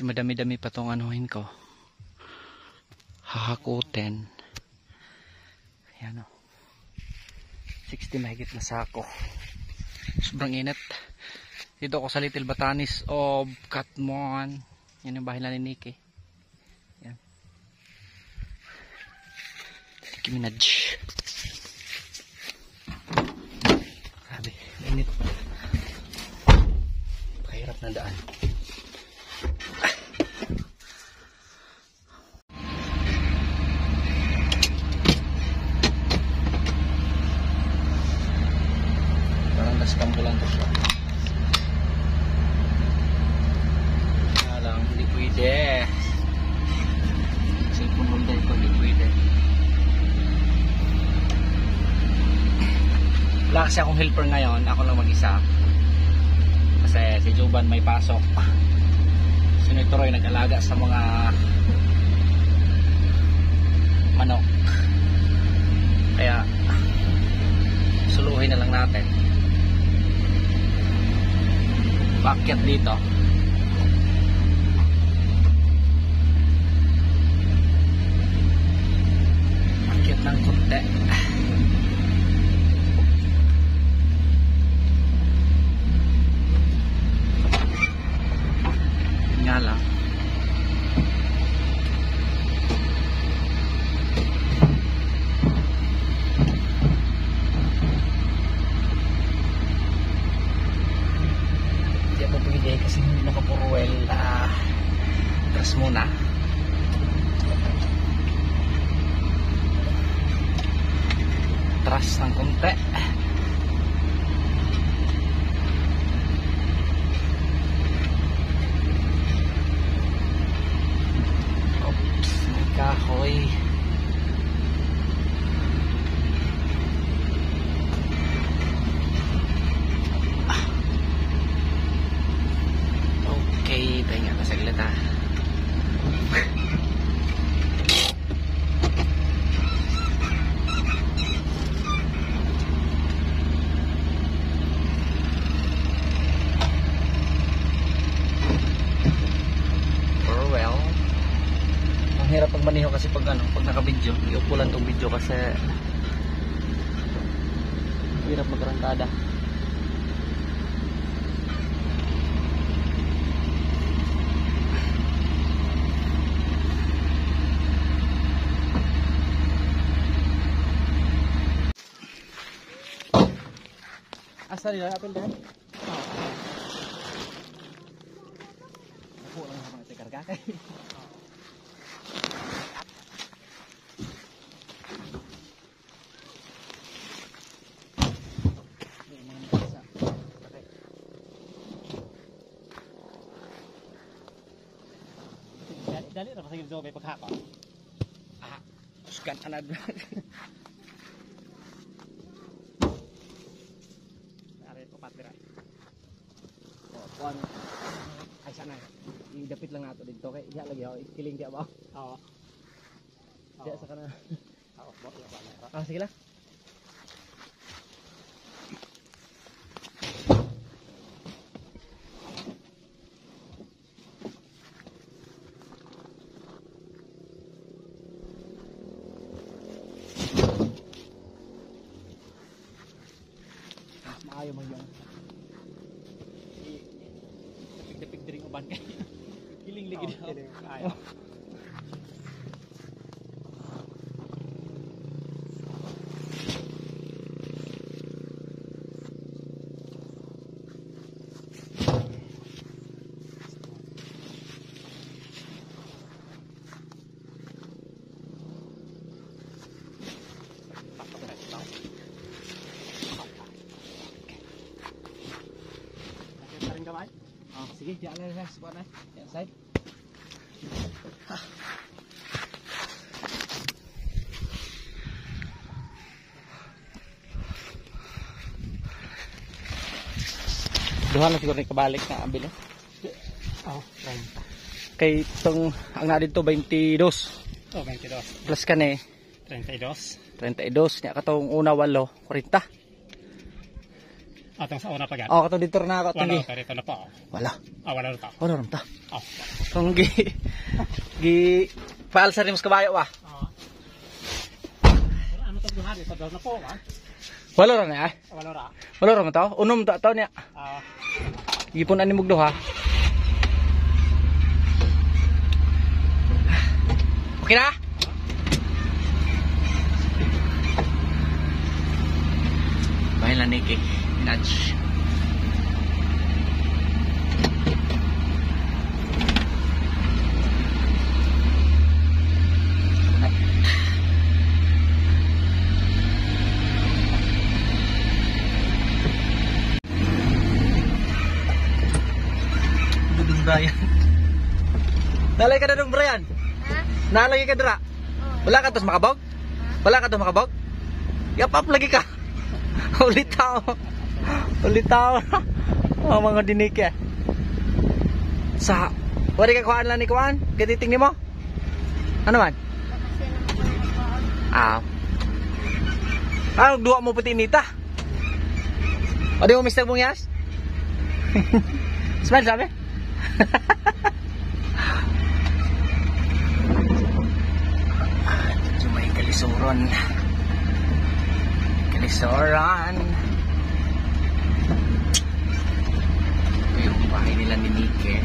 medyo madami-dami pa tong anuhin ko. Hahakutin. Ayan o 60 mahigit na sako. Sobrang init. Dito ako sa Little Batanis of Katmon yan yung bahay na ni Nikki. Yan Nicki Minaj. Grabe init. Pakahirap na daan. To siya. Kaya lang, hindi pwede. Cellphone holder ko, hindi pwede. Wala kasi akong helper ngayon, ako lang mag-isa kasi si Juban may pasok si Nitoroy nag-alaga sa mga manok kaya suluhin na lang natin bakit dito Munah maniho kasi pag ano, pag naka-video, iupo lang tong video kasi hirap magrangkada. Asa nila apel dahil? Ako lang sa mga karga kay. Dali, ra pasagil sa may paghaka. Ah, sukan anad. Ari ko patira. oh, kuan. Ay sana. Idapit lang nato dito kay iya lagi ako kiling di ba? Oo. Diya sa kana. Ba. Ah, sige lang. Maayo man yan. Dapig-dapig diri uban kay. Kiling ligi daw. Ayo. Nakita rin kamay? Ah, sige, diya lang sa spot na. Yan side. Duha na siguro ni kabalik na abili. Oo, Kay itong ang na dito 22 Oh, 22. plus kani 32. 32 niya katong una walo 40. Atong sa una pa gan. Oh, katong dito na ako Wala rito na po. Wala. Ah, wala rito. Wala ram ta. Oh. Kung gi gi paalsa rin mas kabayo wa. Ah. Wala ano tong duha dito daw na po, ha? Wala ra na ay. Wala ra. Wala ra man to. Unom ta to niya. Ah, Gipon ani mugdo ha. Okay na? Nicky. Nudge. Dudong Brian. Nalay ka na dong Brian. Ha? Nalay ka dira. Wala ka tos makabog? Wala ka tos makabog? Yapap lagi ka. Ulit tao. Ulit tao. oh, mga dinik eh. Sa Wari ka kuhaan lang ni kuhaan? Katiting ni mo? Ano man? Ah. Ah, duwa mo puti nita. O di mo Mr. Bungyas? Smile sabi? Medyo may kalisuron. Kalisuran. Ito yung bahay nila ni Nike.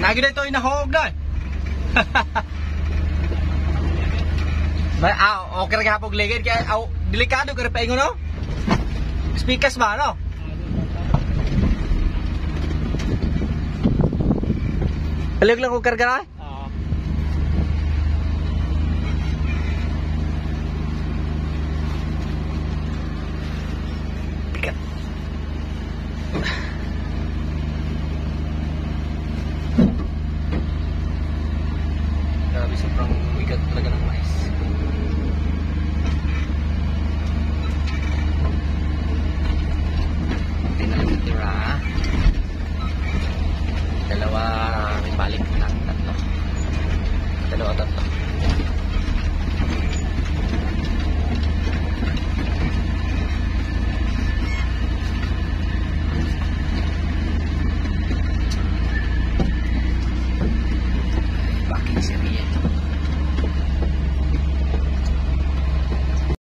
Nagi na ito. Nagi na ito. Inahog na. May ah, okay ra gapog ligid kay aw delikado ka pa ingon no? Speakers ba no? Halig lang ko karga na. ah. Bigat. Grabe, sobrang bigat talaga ng mais. Hindi na lang natira. Dalawa, may